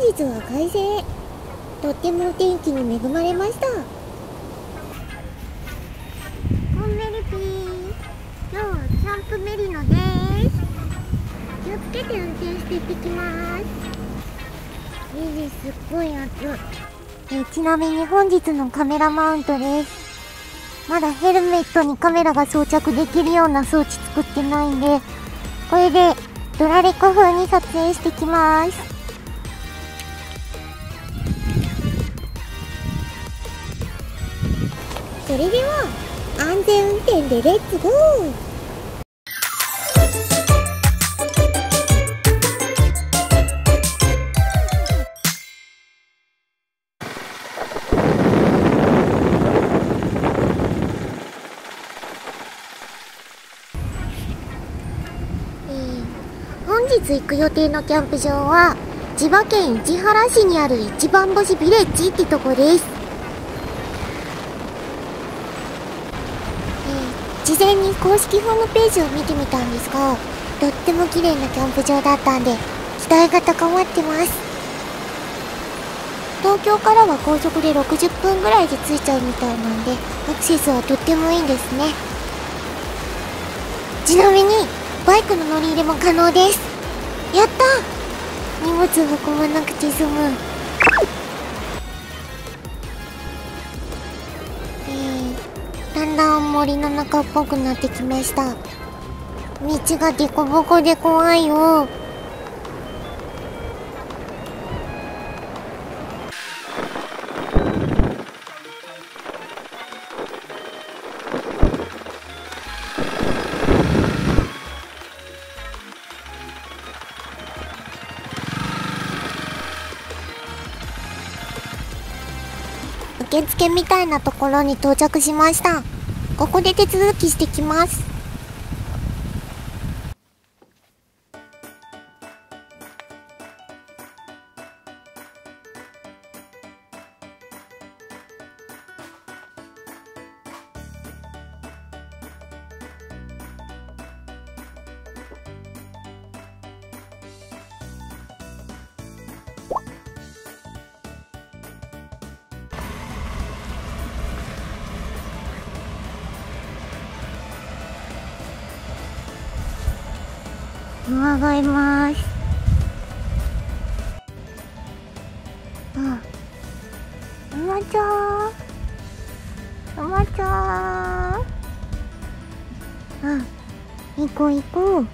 日は快晴。とってもお天気に恵まれました。コンメリピー今日はキャンプメリノです。気をつけて運転していってきます。いいねすっごい暑い。えちなみに本日のカメラマウントです。まだヘルメットにカメラが装着できるような装置作ってないんでこれでドラレコ風に撮影してきますそれでは安全運転でレッツゴー。本日行く予定のキャンプ場は千葉県市原市にある一番星ビレッジってとこです、えー、事前に公式ホームページを見てみたんですがとっても綺麗なキャンプ場だったんで期待が高まってます。東京からは高速で60分ぐらいで着いちゃうみたいなんでアクセスはとってもいいんですね。ちなみにバイクの乗り入れも可能です。やった荷物運ばなくて済む。だんだん森の中っぽくなってきました。道がデコボコで怖いよ。受付みたいなところに到着しました。ここで手続きしてきます。馬がいます。あ馬ちゃん馬ちゃんあ行こう行こう。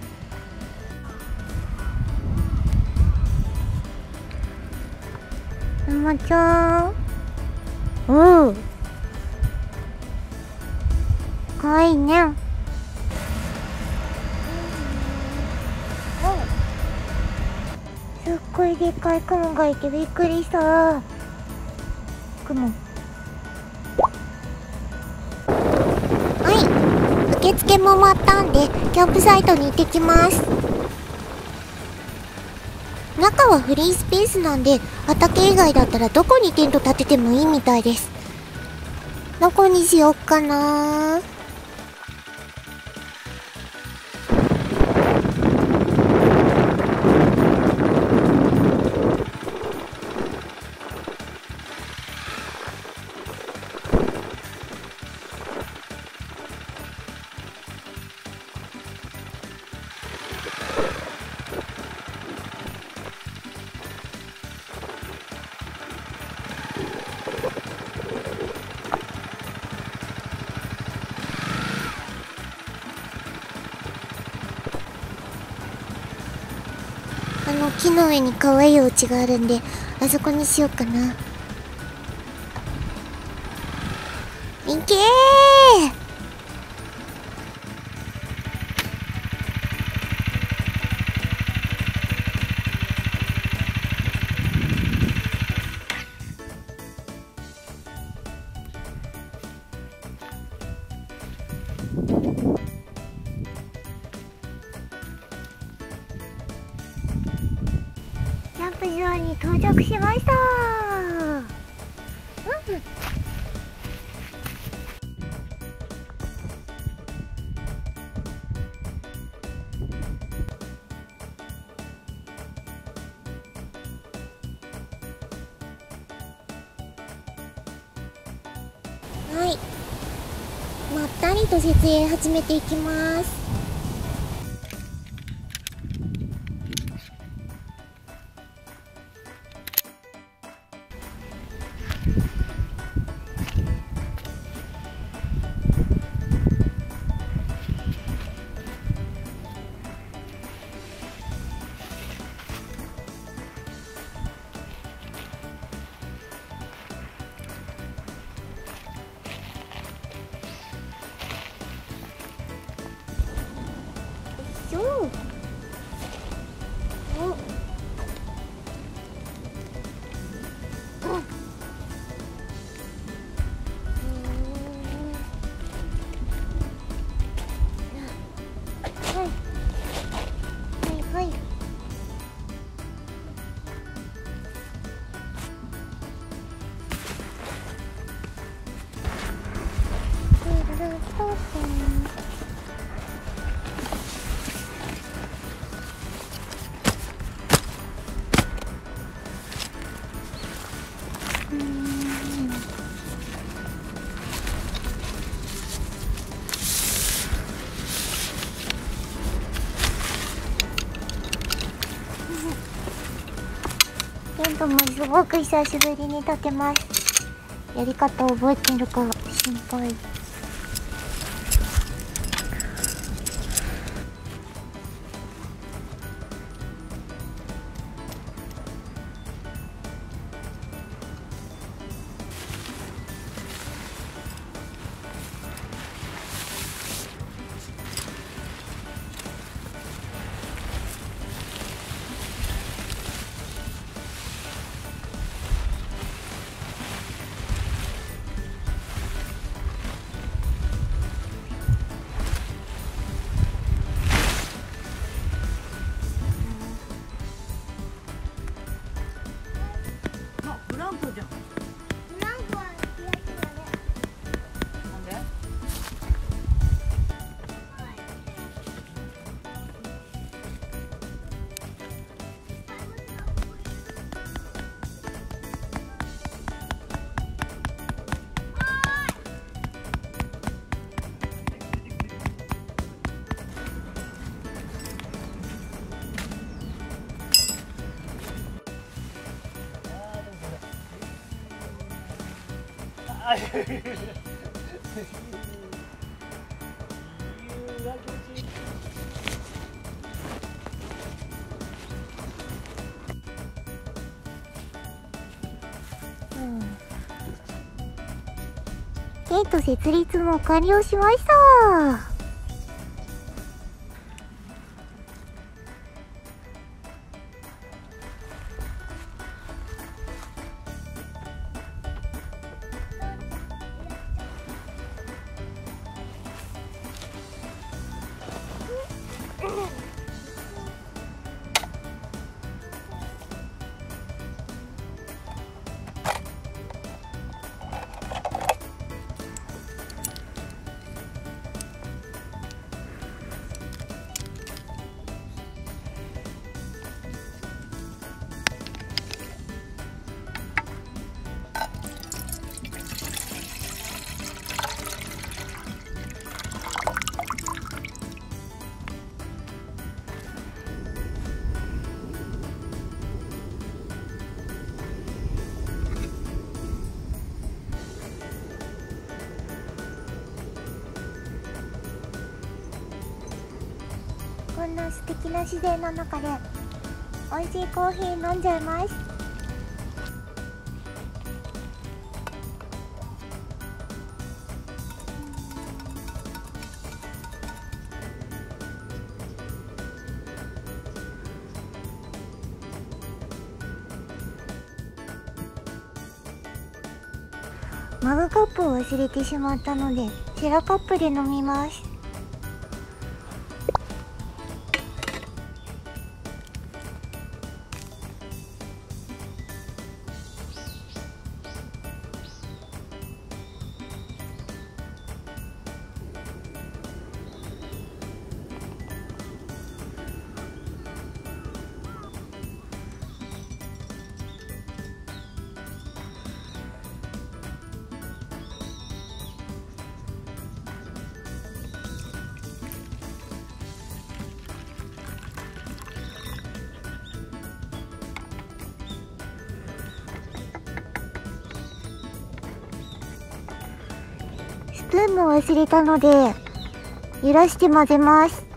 馬ちゃんうん。かわいいね。ごいでっかい雲がいてびっくりした雲はい。受付も終わったんでキャンプサイトに行ってきます。中はフリースペースなんで畑以外だったらどこにテント立ててもいいみたいです。どこにしよっかなあの木の上に可愛いお家があるんであそこにしようかな。ました。うん。はい。まったりと設営始めていきます。すごく久しぶりに立てます。やり方覚えてるか心配。テント設立も完了しました。んな素敵な自然の中で美味しいコーヒー飲んじゃいます。マグカップを忘れてしまったのでシェラカップで飲みます。スプーンも忘れたので揺らして混ぜます。